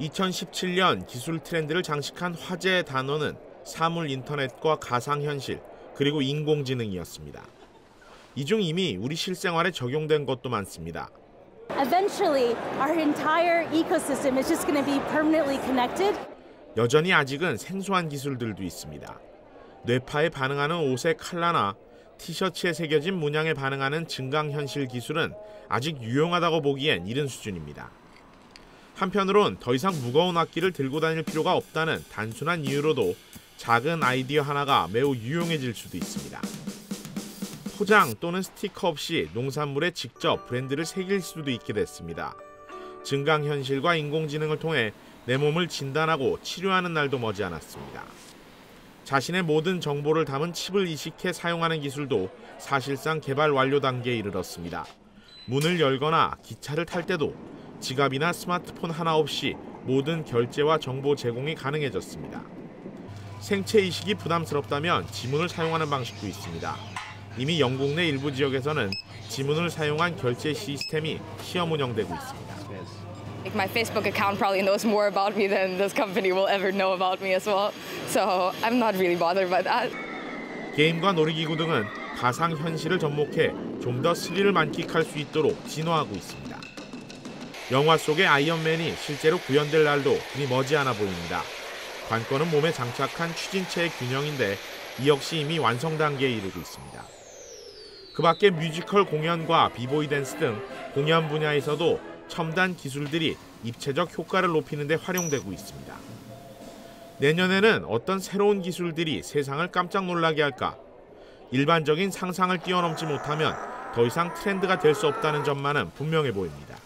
2017년 기술 트렌드를 장식한 화제의 단어는 사물 인터넷과 가상현실, 그리고 인공지능이었습니다. 이 중 이미 우리 실생활에 적용된 것도 많습니다. Eventually, our entire ecosystem is just going to be permanently connected. 여전히 아직은 생소한 기술들도 있습니다. 뇌파에 반응하는 옷의 칼라나 티셔츠에 새겨진 문양에 반응하는 증강현실 기술은 아직 유용하다고 보기엔 이른 수준입니다. 한편으론 더 이상 무거운 악기를 들고 다닐 필요가 없다는 단순한 이유로도 작은 아이디어 하나가 매우 유용해질 수도 있습니다. 포장 또는 스티커 없이 농산물에 직접 브랜드를 새길 수도 있게 됐습니다. 증강현실과 인공지능을 통해 내 몸을 진단하고 치료하는 날도 머지않았습니다. 자신의 모든 정보를 담은 칩을 이식해 사용하는 기술도 사실상 개발 완료 단계에 이르렀습니다. 문을 열거나 기차를 탈 때도 지갑이나 스마트폰 하나 없이 모든 결제와 정보 제공이 가능해졌습니다. 생체 이식이 부담스럽다면 지문을 사용하는 방식도 있습니다. 이미 영국 내 일부 지역에서는 지문을 사용한 결제 시스템이 시험 운영되고 있습니다. Like my Facebook account probably knows more about me than this company will ever know about me as well. So I'm not really bothered by that. 게임과 놀이기구 등은 가상 현실을 접목해 좀 더 스릴을 만끽할 수 있도록 진화하고 있습니다. 영화 속의 아이언맨이 실제로 구현될 날도 그리 머지않아 보입니다. 관건은 몸에 장착한 추진체의 균형인데 이 역시 이미 완성 단계에 이르고 있습니다. 그 밖에 뮤지컬 공연과 비보이 댄스 등 공연 분야에서도 첨단 기술들이 입체적 효과를 높이는 데 활용되고 있습니다. 내년에는 어떤 새로운 기술들이 세상을 깜짝 놀라게 할까? 일반적인 상상을 뛰어넘지 못하면 더 이상 트렌드가 될 수 없다는 점만은 분명해 보입니다.